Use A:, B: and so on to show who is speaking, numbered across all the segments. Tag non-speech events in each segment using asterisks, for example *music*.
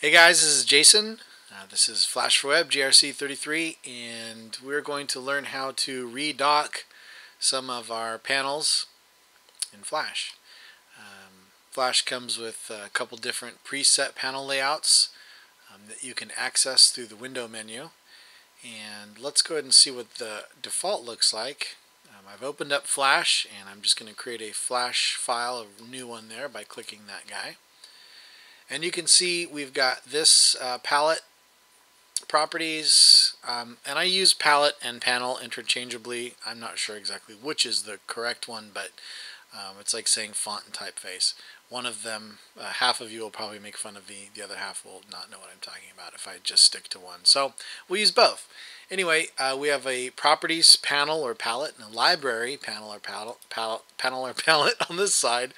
A: Hey guys, this is Jason. Uh, this is Flash for Web GRC33 and we're going to learn how to redock some of our panels in Flash. Um, Flash comes with a couple different preset panel layouts um, that you can access through the window menu and let's go ahead and see what the default looks like. Um, I've opened up Flash and I'm just going to create a Flash file, a new one there by clicking that guy. And you can see we've got this uh, palette properties, um, and I use palette and panel interchangeably. I'm not sure exactly which is the correct one, but um, it's like saying font and typeface. One of them, uh, half of you will probably make fun of me. The other half will not know what I'm talking about if I just stick to one. So we use both. Anyway, uh, we have a properties panel or palette and a library panel or palette, palette panel or *laughs* palette on this side.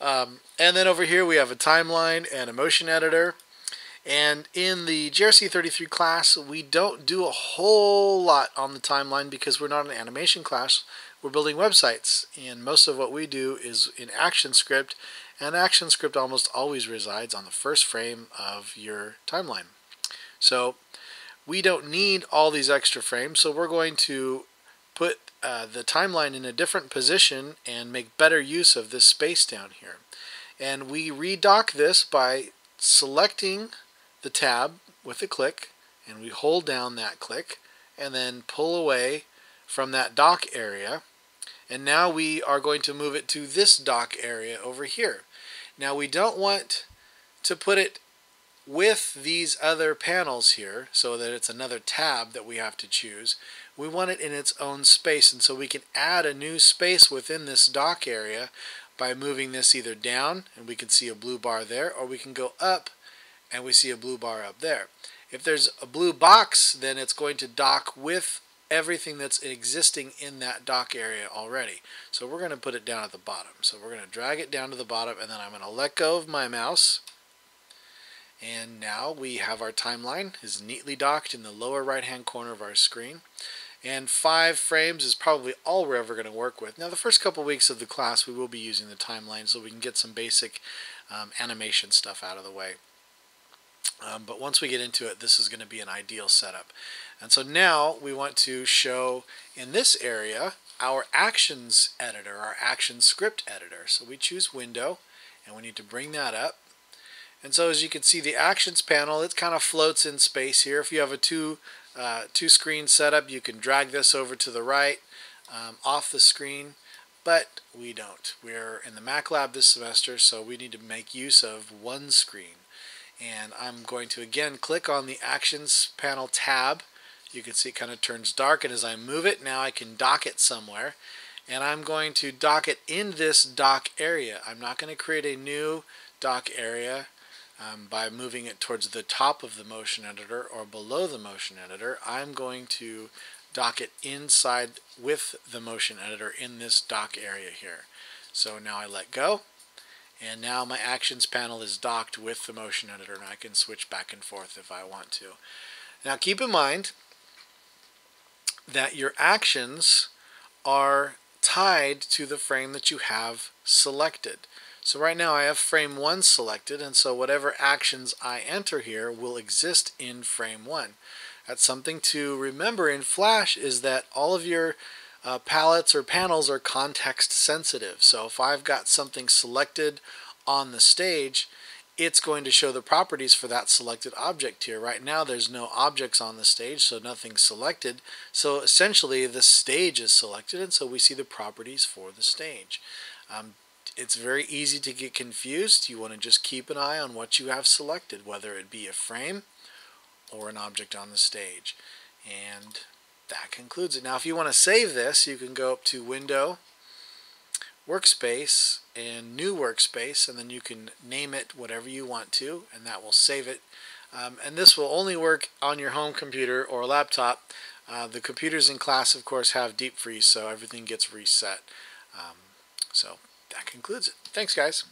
A: Um, and then over here we have a timeline and a motion editor. And in the GRC33 class, we don't do a whole lot on the timeline because we're not an animation class. We're building websites, and most of what we do is in ActionScript, and ActionScript almost always resides on the first frame of your timeline. So we don't need all these extra frames, so we're going to put uh, the timeline in a different position and make better use of this space down here. And we redock this by selecting the tab with a click and we hold down that click and then pull away from that dock area and now we are going to move it to this dock area over here. Now we don't want to put it with these other panels here so that it's another tab that we have to choose. We want it in its own space and so we can add a new space within this dock area by moving this either down and we can see a blue bar there or we can go up and we see a blue bar up there. If there's a blue box then it's going to dock with everything that's existing in that dock area already. So we're going to put it down at the bottom. So we're going to drag it down to the bottom and then I'm going to let go of my mouse and now we have our timeline is neatly docked in the lower right hand corner of our screen. And five frames is probably all we're ever going to work with. Now the first couple weeks of the class we will be using the timeline so we can get some basic um, animation stuff out of the way. Um, but once we get into it, this is going to be an ideal setup. And so now we want to show in this area our actions editor, our action script editor. So we choose window and we need to bring that up. And so as you can see the actions panel, it kind of floats in space here. If you have a two, uh, two screen setup, you can drag this over to the right um, off the screen, but we don't. We're in the Mac Lab this semester, so we need to make use of one screen. And I'm going to again click on the actions panel tab. You can see it kind of turns dark, and as I move it, now I can dock it somewhere. And I'm going to dock it in this dock area. I'm not going to create a new dock area um, by moving it towards the top of the motion editor or below the motion editor, I'm going to dock it inside with the motion editor in this dock area here. So now I let go and now my actions panel is docked with the motion editor and I can switch back and forth if I want to. Now keep in mind that your actions are tied to the frame that you have selected. So right now I have frame 1 selected and so whatever actions I enter here will exist in frame 1. That's something to remember in Flash is that all of your uh, palettes or panels are context sensitive. So if I've got something selected on the stage, it's going to show the properties for that selected object here. Right now there's no objects on the stage, so nothing's selected. So essentially the stage is selected, and so we see the properties for the stage. Um, it's very easy to get confused. You want to just keep an eye on what you have selected, whether it be a frame or an object on the stage. And that concludes it. Now if you want to save this, you can go up to Window, Workspace, and New Workspace, and then you can name it whatever you want to, and that will save it. Um, and this will only work on your home computer or laptop. Uh, the computers in class, of course, have deep freeze, so everything gets reset. Um, so that concludes it. Thanks, guys.